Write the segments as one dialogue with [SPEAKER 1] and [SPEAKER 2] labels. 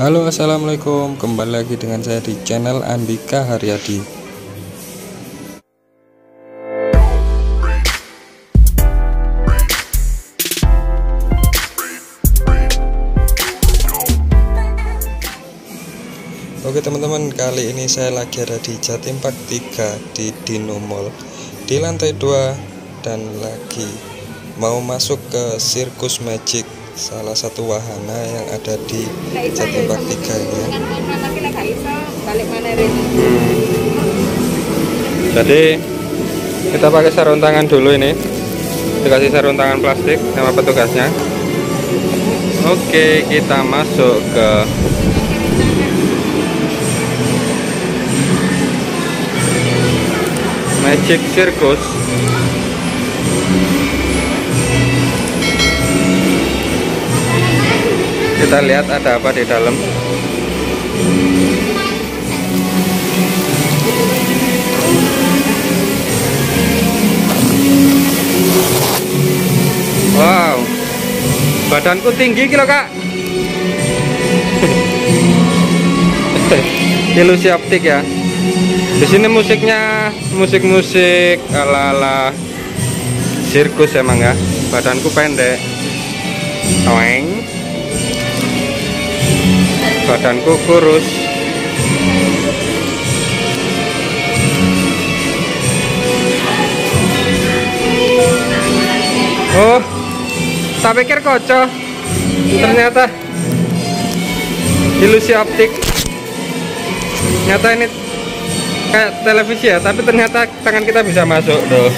[SPEAKER 1] Halo assalamualaikum. Kembali lagi dengan saya di channel Andika Haryadi. Oke teman-teman kali ini saya lagi ada di Jatim Park 3 di Dino Mall di lantai 2 dan lagi mau masuk ke Sirkus Magic salah satu wahana yang ada di Jatim Park 3 ini ya. Jadi kita pakai sarung tangan dulu ini. Dikasih sarung tangan plastik sama petugasnya. Oke kita masuk ke Magic Circus kita lihat ada apa di dalam. Wow. Badanku tinggi kilo kak. Ilusi optik ya. Di sini musiknya musik-musik ala-ala sirkus emang ya. Badanku pendek. Oeng. Badanku kurus. Oh tak pikir kocok ternyata ilusi optik. Ternyata ini kayak televisi ya tapi ternyata tangan kita bisa masuk tuh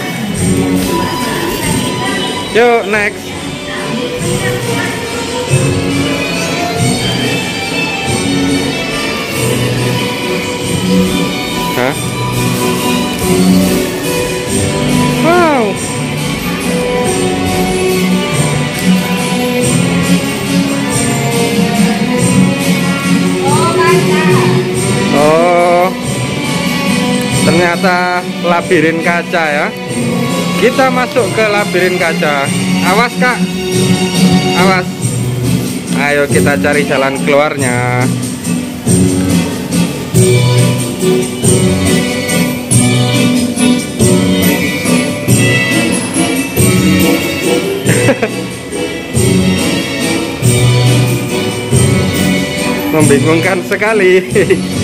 [SPEAKER 1] yuk next labirin kaca ya. Kita masuk ke labirin kaca. Awas kak. Awas. Ayo kita cari jalan keluarnya. Membingungkan sekali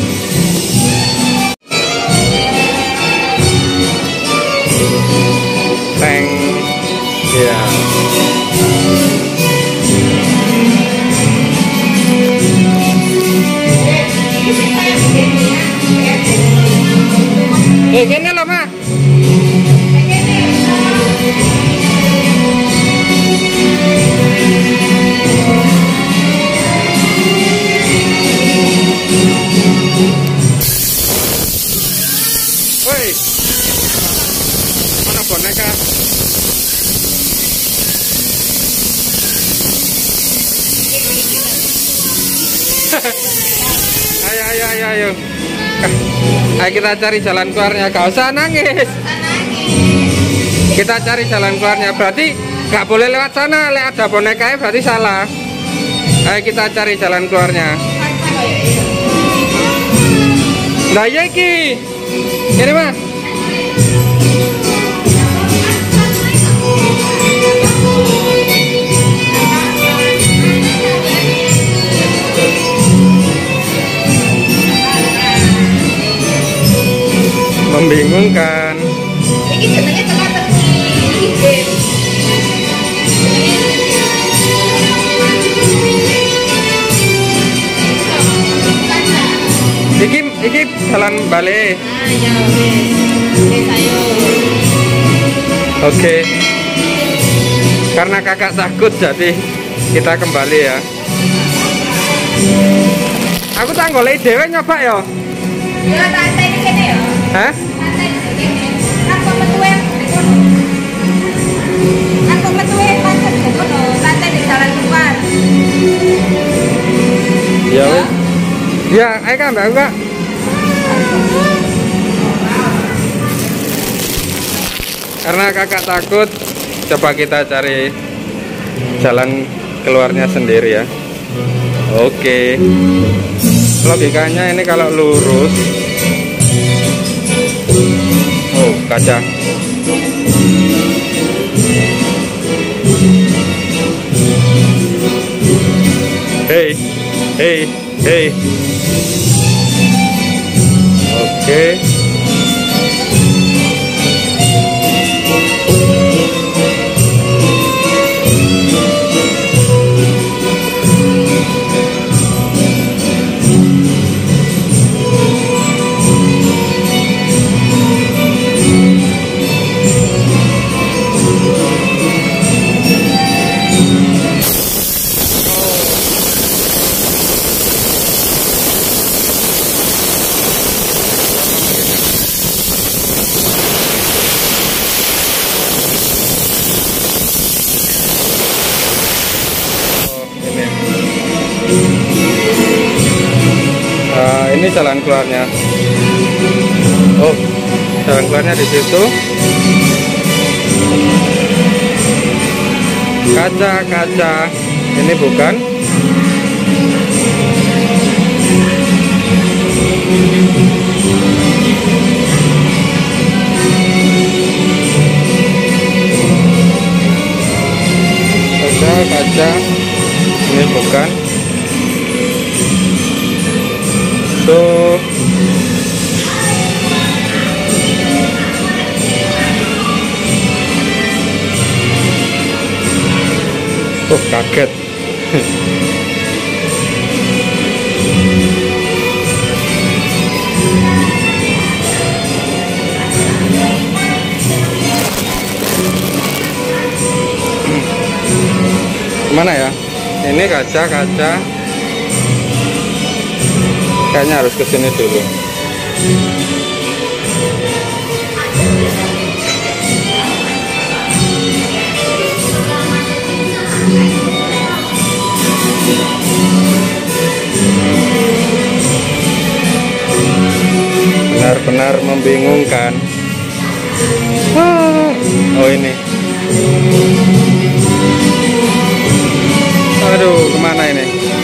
[SPEAKER 1] Ayo kita cari jalan keluarnya. Gak usah nangis. Kita cari jalan keluarnya. Berarti gak boleh lewat sana. Lewat ada boneka berarti salah. Ayo kita cari jalan keluarnya. Nah ki. Ini mah. Membingungkan.
[SPEAKER 2] Jenenge izin.
[SPEAKER 1] Iki iki jalan balik.
[SPEAKER 2] Ah ya.
[SPEAKER 1] Oke. Karena kakak takut jadi kita kembali ya. Aku tak golek dhewe nyoba ya.
[SPEAKER 2] Ya tante ini kene ya.
[SPEAKER 1] Hah? Ya. Ya, ayo kan Mbak, Kak. Karena kakak takut, coba kita cari jalan keluarnya sendiri ya. Oke. Logikanya ini kalau lurus. Oh, kaca. hey, hey. Okay. Ini jalan keluarnya. Oh jalan keluarnya di situ. Kaca kaca. Ini bukan. Kaca kaca. Ini bukan tuh tuh kaget. Mana ya? Ini kaca kaca kayaknya harus ke sini dulu. Benar-benar membingungkan. Ah, oh ini. Aduh ke mana ini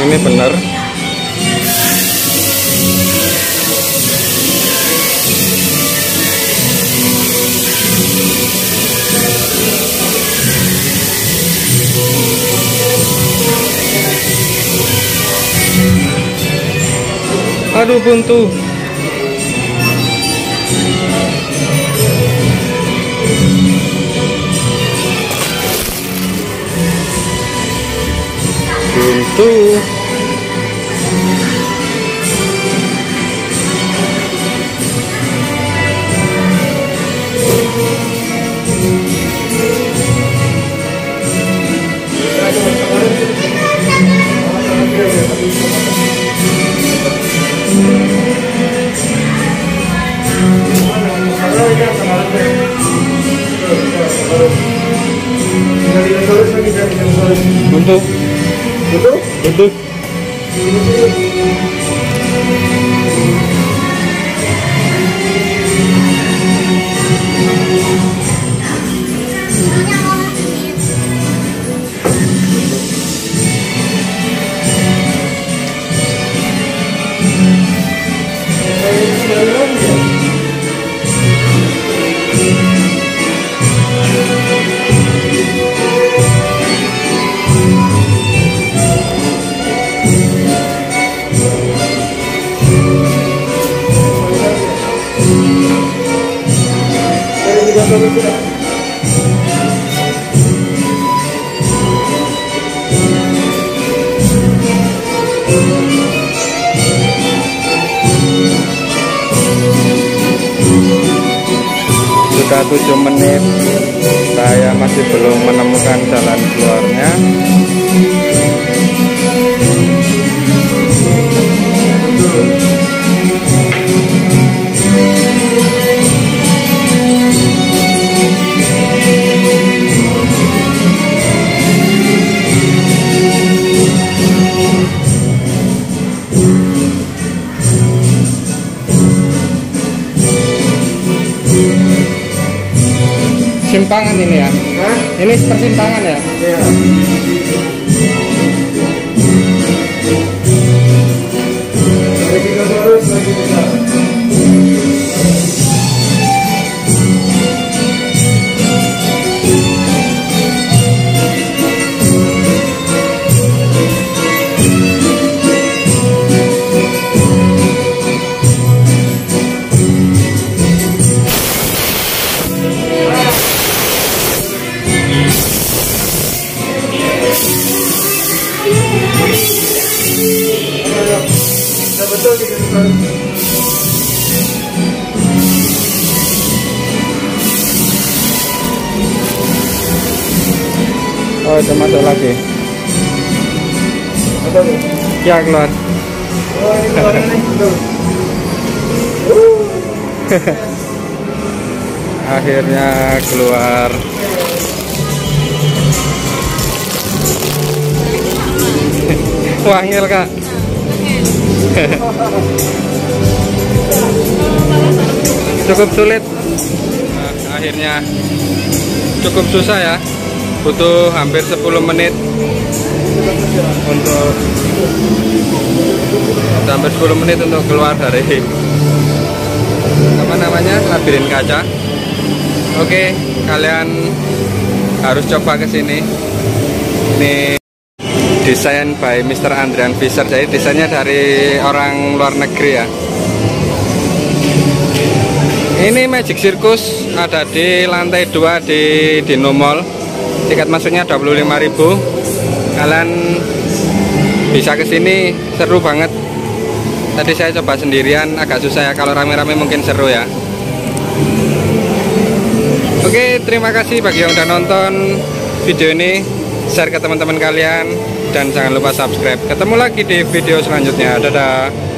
[SPEAKER 1] ini benar aduh buntu buntu buntu buntu sudah 7 menit. Saya masih belum menemukan jalan keluarnya persimpangan ini ya.
[SPEAKER 3] Hah?
[SPEAKER 1] Ini persimpangan ya.
[SPEAKER 3] Iya. Lagi
[SPEAKER 1] Itu masuk lagi.
[SPEAKER 3] Apa?
[SPEAKER 1] Ya keluar.
[SPEAKER 3] Oh.
[SPEAKER 1] Akhirnya keluar. Wangil kak. cukup sulit. Akhirnya cukup susah ya. Butuh hampir 10 menit untuk hampir 10 menit untuk keluar dari apa namanya labirin kaca. Oke, kalian harus coba ke sini. Ini desain by Mr. Andrian Fisher. Jadi desainnya dari orang luar negeri ya. Ini Magic Circus ada di lantai 2 di Dino Mall. Tiket masuknya 25.000. Kalian bisa ke sini seru banget. Tadi saya coba sendirian agak susah ya kalau rame-rame mungkin seru ya. Oke, terima kasih bagi yang udah nonton video ini. Share ke teman-teman kalian dan jangan lupa subscribe. Ketemu lagi di video selanjutnya. Dadah.